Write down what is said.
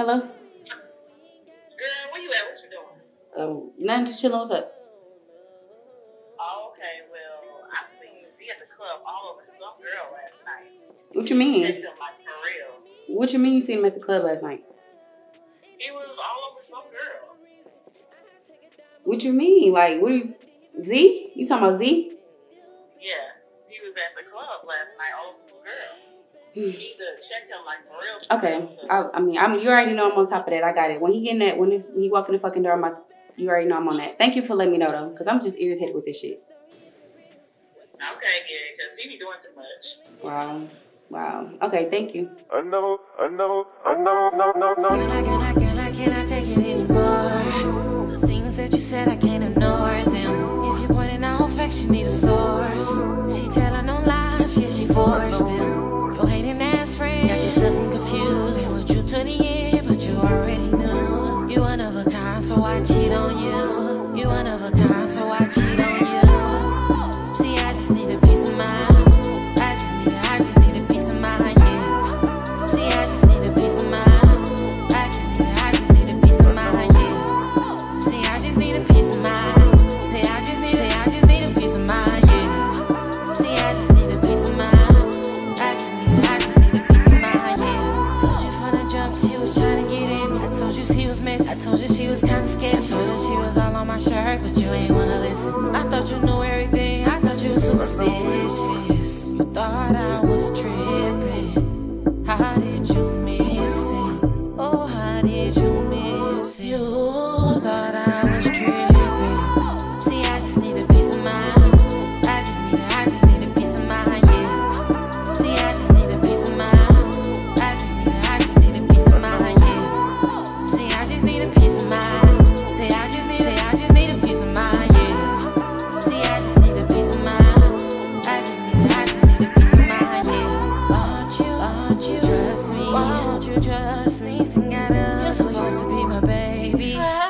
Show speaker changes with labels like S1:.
S1: Hello?
S2: Girl, where you at? What you doing?
S1: Oh, nothing, just chilling. What's up?
S2: Oh, okay. Well, I seen Z at the club all over some girl last night.
S1: What you mean?
S2: Him like for real.
S1: What you mean you seen him at the club last night?
S2: He was all over some girl.
S1: What you mean? Like, what do you... Z? You talking about Z?
S2: Yeah, he was at the club last night all over some girl.
S1: Okay. I, I mean, I'm, you already know I'm on top of that. I got it. When he getting that, when, he- when he walk in the fucking door, I'm like, you already know I'm on that. Thank you for letting me know, though, because I'm just irritated with this shit.
S2: Okay, yeah, because he be doing too much.
S1: Wow. Wow. Okay, thank you.
S3: I know, I know, I know, no, no, no.
S4: Girl, I, girl, I, girl, I cannot take it anymore. The things that you said, I can't ignore them. If you're pointing out facts, you need a source. She telling no lies, yeah, she forced them. Hating ass friend got you to the end, but you already knew. You one of a kind, so I cheat on you. You one of a kind, so I cheat on you. Was kinda scared. Told you she was all on my shirt, but you ain't wanna listen. I thought you knew everything. I thought you was superstitious. You thought I was tripping. You're supposed to be my baby.